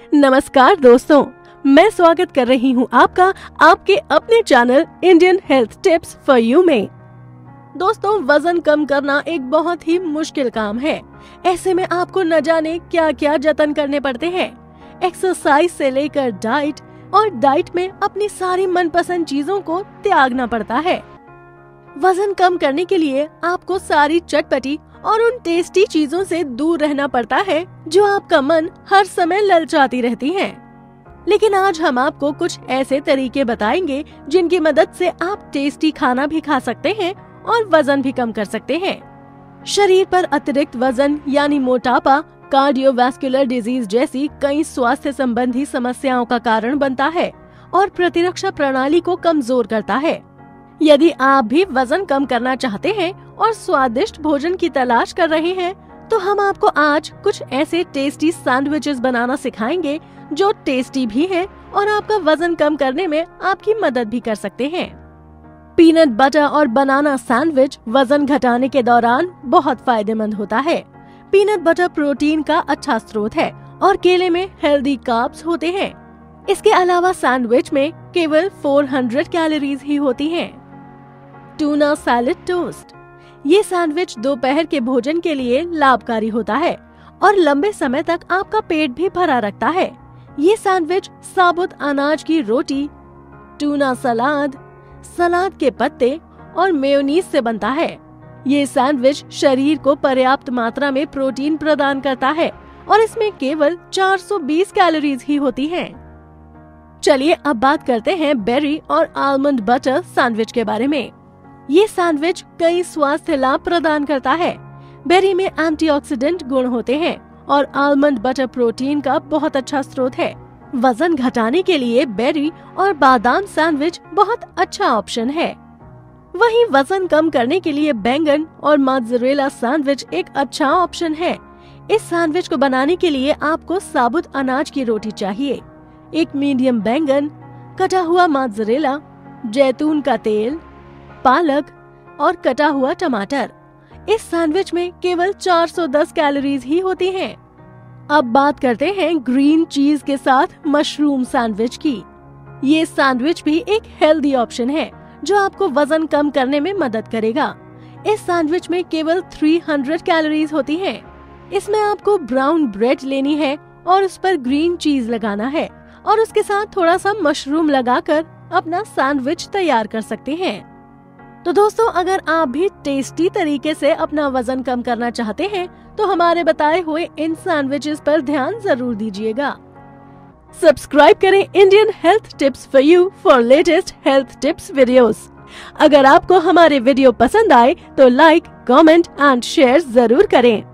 नमस्कार दोस्तों, मैं स्वागत कर रही हूँ आपका, आपके अपने channel Indian health tips for you में। दोस्तों, वज़न कम करना एक बहुत ही मुश्किल काम है। ऐसे में आपको न जाने क्या क्या जतन करने पड़ते हैं। एक्सरसाइज से लेकर डाइट और डाइट में अपनी सारी मनपसंद चीज़ों को त्यागना पड़ता है। वज़न कम करने के लिए आपको सारी चटपटी और उन टेस्टी चीज़ों से दूर रहना पड़ता है, जो आपका मन हर समय ललचाती रहती हैं। लेकिन आज हम आपको कुछ ऐसे तरीके बताएँगे, जिनकी मदद से आप टेस्टी खाना भी खा सकते हैं और वज़न भी कम कर सकते हैं शरीर पर अतिरिक्त वज़न, यानी मोटापा कार्डियोवैस्कुलर डिज़ीज़ जैसी कई स्वास्थ्य संबंधी समस्याओं का कारण बनता है और प्रतिरक्षा प्रणाली को कमज़ोर करता है यदि आप भी वज़न कम करना चाहते हैं और स्वादिष्ट भोजन की तलाश कर रहे हैं तो हम आपको आज कुछ ऐसे टेस्टी सैंडविचेस बनाना सिखाएँगे, जो टेस्टी भी है और आपका वज़न कम करने में आपकी मदद भी कर सकते हैं। पीनट बटर और बनाना सैंडविच वज़न घटाने के दौरान बहुत फ़ायदेमंद होता है। पीनट बटर प्रोटीन का अच्छा स्रोत है और केले में हेल्दी कार्ब्स होते हैं। इसके अलावा सैंडविच में केवल 400 कैलोरीज ही होती हैं। Tuna salad toast. ये सैंडविच दोपहर के भोजन के लिए लाभकारी होता है और लंबे समय तक आपका पेट भी भरा रखता है। ये सैंडविच साबुत अनाज की रोटी, टूना सलाद सलाद के पत्ते और मेयोनीज से बनता है। ये सैंडविच शरीर को पर्याप्त मात्रा में प्रोटीन प्रदान करता है और इसमें केवल 420 कैलोरीज ही होती हैं। चलिए अब बात करते हैं बेरी और आलमंड बटर सैंडविच के बारे में। ये सैंडविच कई स्वास्थ्य लाभ प्रदान करता है। बेरी में एंटीऑक्सीडेंट गुण होते हैं और आलमंड बटर प्रोटीन का बहुत अच्छा स्रोत है। वज़न घटाने के लिए बेरी और बादाम सैंडविच बहुत अच्छा ऑप्शन है। वहीं वज़न कम करने के लिए बैंगन और मोज़रेला सैंडविच एक अच्छा ऑप्शन है। इस सैंडविच को बनाने के लिए आपको साबुत अनाज की रोटी चाहिए। एक मीडियम बैंगन, कटा हुआ माजरेला जैतून का तेल पालक और कटा हुआ टमाटर इस सैंडविच में केवल 410 कैलोरीज ही होती हैं। अब बात करते हैं ग्रीन चीज़ के साथ मशरूम सैंडविच की ये सैंडविच भी एक हेल्दी ऑप्शन है, जो आपको वज़न कम करने में मदद करेगा इस सैंडविच में केवल 300 कैलोरीज होती हैं। इसमें आपको ब्राउन ब्रेड लेनी है और उस पर ग्रीन चीज़ लगाना है और उसके साथ थोड़ा सा मशरूम लगाकर अपना सैंडविच तैयार कर सकते हैं तो दोस्तों, अगर आप भी टेस्टी तरीके से अपना वज़न कम करना चाहते हैं तो हमारे बताए हुए इन सैंडविचेस पर ध्यान ज़रूर दीजिएगा सब्सक्राइब करें Indian health tips for you for latest health tips videos. अगर आपको हमारे वीडियो पसंद आए तो लाइक कमेंट एंड शेयर ज़रूर करें